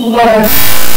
Yes.